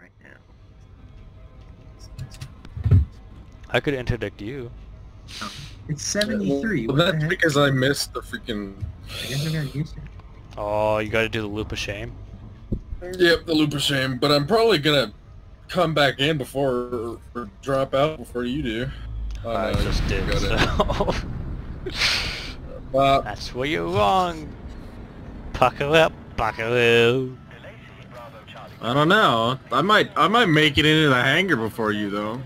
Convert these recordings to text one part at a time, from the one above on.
right now. I could interdict you. It's 73. Well, that's because I missed the freaking. I guess I gotta use it. Oh, you gotta do the loop of shame. Yep, the loop of shame. But I'm probably gonna come back in before or, or drop out before you do. Oh, I just did. got it. So. Uh, That's where you're wrong. Buckle up, buckle up. I don't know. I might I might make it into the hangar before you though.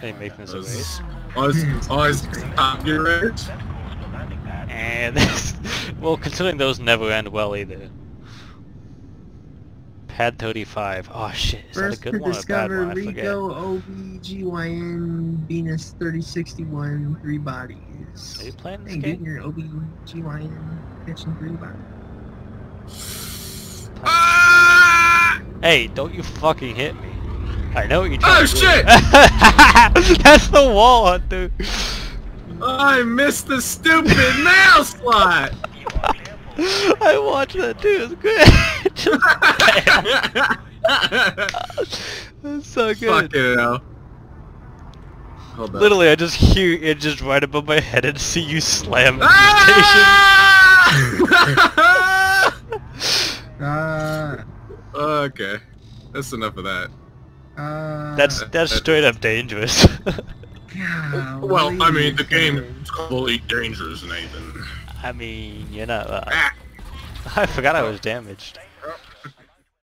Hey, making this a This race. is- Always, always top gear race. And well, considering those never end well either. Pad 35. Oh shit, is First that a to good one or a bad discover one? I forget. Rico OBGYN Venus 3061 three bodies. Are you playing this Hey, game? getting your OBGYN catching three bodies. Ah! Hey, don't you fucking hit me. I know what you're Oh, trying do. shit! That's the wall dude. I missed the stupid nail slot. I watched that too. It's good. That's so good. Fucking hell. Hold up. Literally, I just hear it just right above my head and see you slam the Ah! Okay, that's enough of that. uh. That's that's straight up dangerous. Well, I mean, the game is completely dangerous, Nathan. I mean, you know, uh, Ah. I forgot I was damaged.